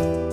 Bye.